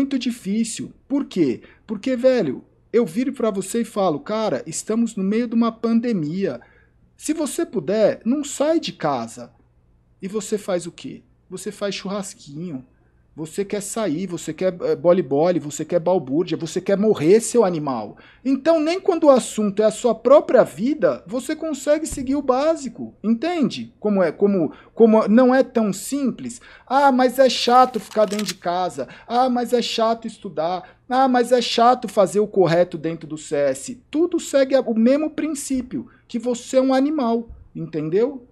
muito difícil. Por quê? Porque, velho, eu viro para você e falo, cara, estamos no meio de uma pandemia. Se você puder, não sai de casa. E você faz o quê? Você faz churrasquinho. Você quer sair, você quer é, bole-bole, você quer balbúrdia, você quer morrer, seu animal. Então, nem quando o assunto é a sua própria vida, você consegue seguir o básico. Entende? Como é, como, como não é tão simples. Ah, mas é chato ficar dentro de casa. Ah, mas é chato estudar. Ah, mas é chato fazer o correto dentro do CS. Tudo segue o mesmo princípio, que você é um animal, entendeu?